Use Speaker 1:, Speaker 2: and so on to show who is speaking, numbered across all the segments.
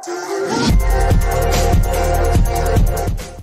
Speaker 1: フフフフ。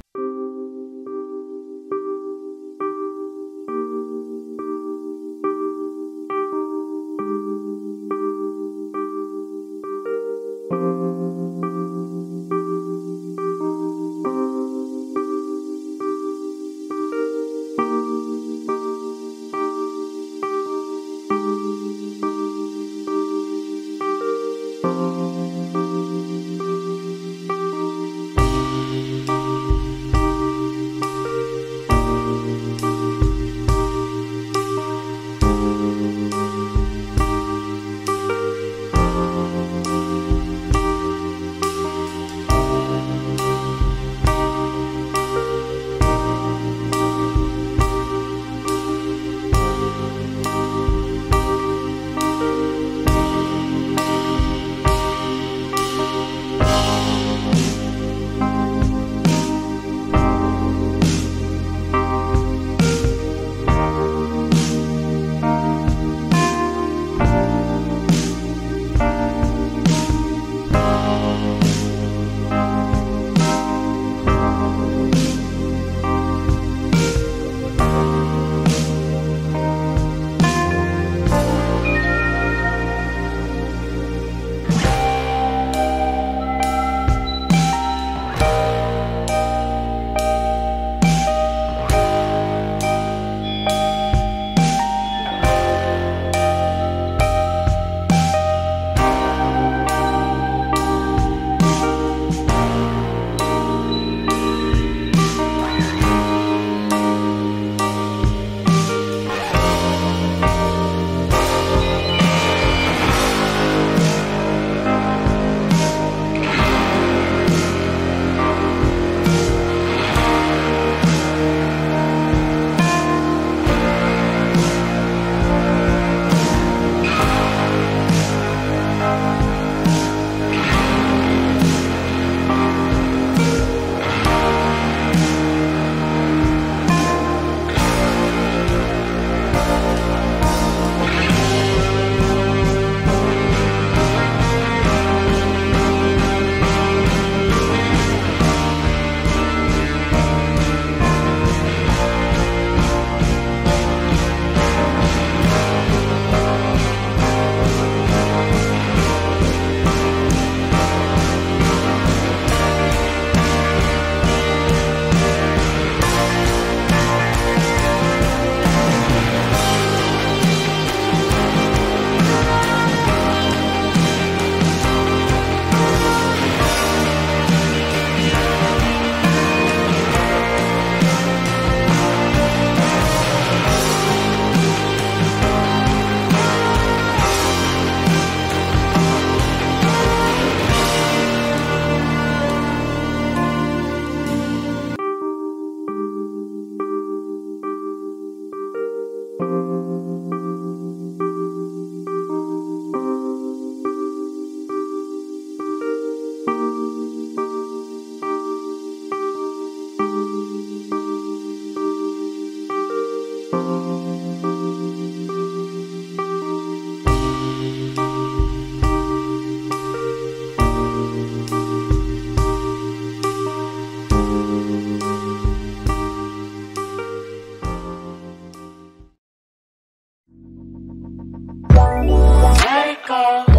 Speaker 2: call.